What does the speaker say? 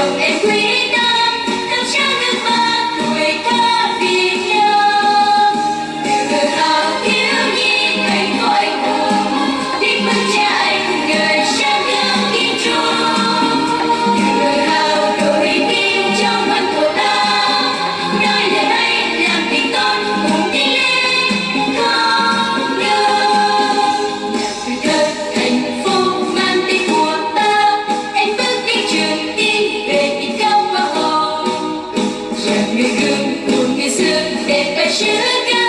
and green. sugar.